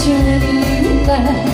지는가